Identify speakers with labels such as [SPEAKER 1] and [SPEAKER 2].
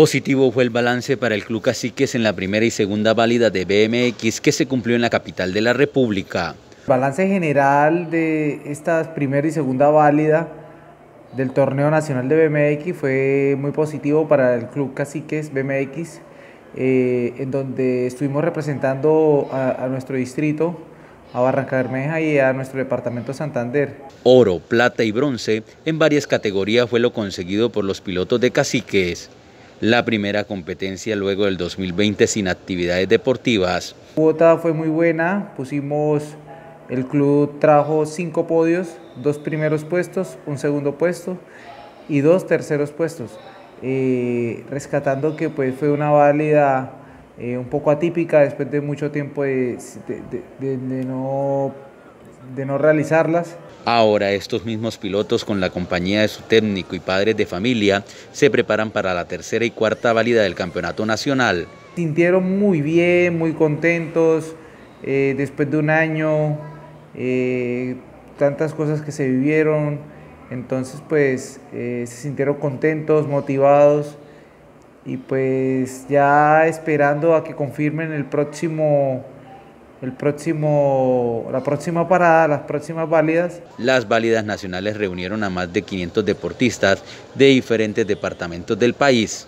[SPEAKER 1] Positivo fue el balance para el Club Caciques en la primera y segunda válida de BMX que se cumplió en la capital de la República.
[SPEAKER 2] Balance general de esta primera y segunda válida del torneo nacional de BMX fue muy positivo para el Club Caciques BMX, eh, en donde estuvimos representando a, a nuestro distrito a Barranca Bermeja y a nuestro departamento Santander.
[SPEAKER 1] Oro, plata y bronce en varias categorías fue lo conseguido por los pilotos de Caciques la primera competencia luego del 2020 sin actividades deportivas.
[SPEAKER 2] Cuota fue muy buena, pusimos, el club trajo cinco podios, dos primeros puestos, un segundo puesto y dos terceros puestos, eh, rescatando que pues, fue una válida eh, un poco atípica después de mucho tiempo de no, de no realizarlas.
[SPEAKER 1] Ahora estos mismos pilotos con la compañía de su técnico y padres de familia se preparan para la tercera y cuarta válida del campeonato nacional.
[SPEAKER 2] Sintieron muy bien, muy contentos, eh, después de un año, eh, tantas cosas que se vivieron, entonces pues eh, se sintieron contentos, motivados y pues ya esperando a que confirmen el próximo el próximo, la próxima parada, las próximas válidas.
[SPEAKER 1] Las válidas nacionales reunieron a más de 500 deportistas de diferentes departamentos del país.